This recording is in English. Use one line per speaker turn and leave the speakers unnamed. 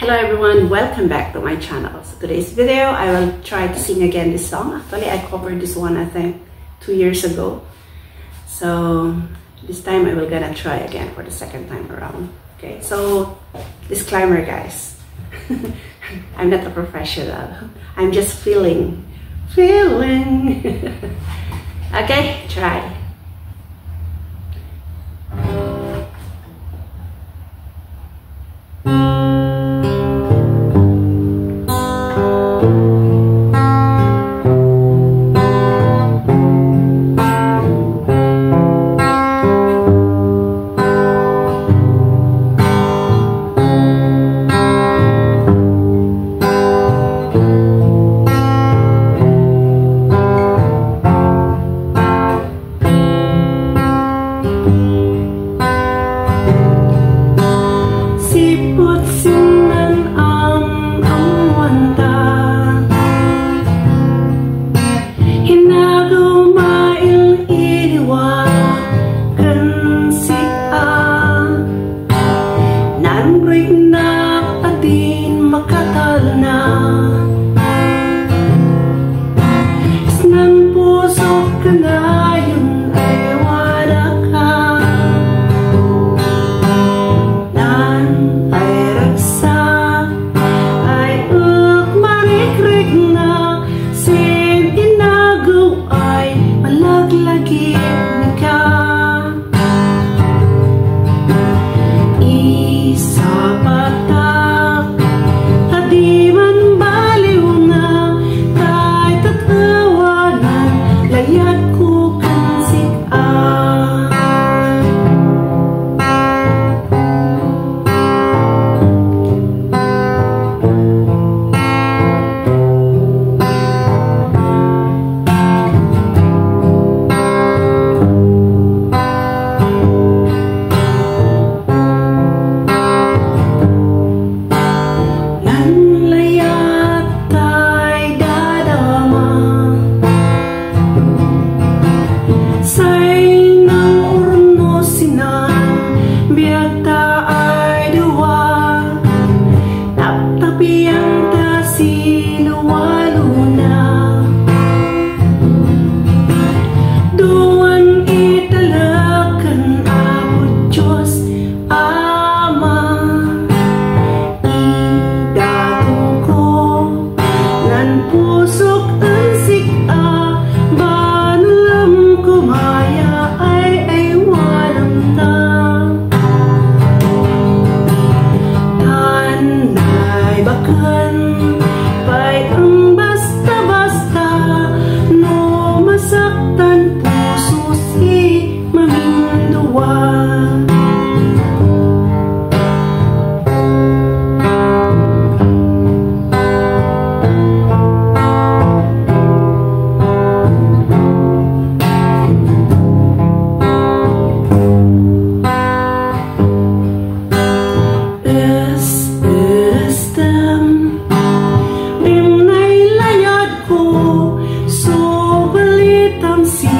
Hello everyone, welcome back to my channel. So today's video, I will try to sing again this song. Actually, I covered this one, I think, two years ago. So this time I will gonna try again for the second time around. Okay, so disclaimer guys. I'm not a professional. I'm just feeling, feeling. okay, try. tam si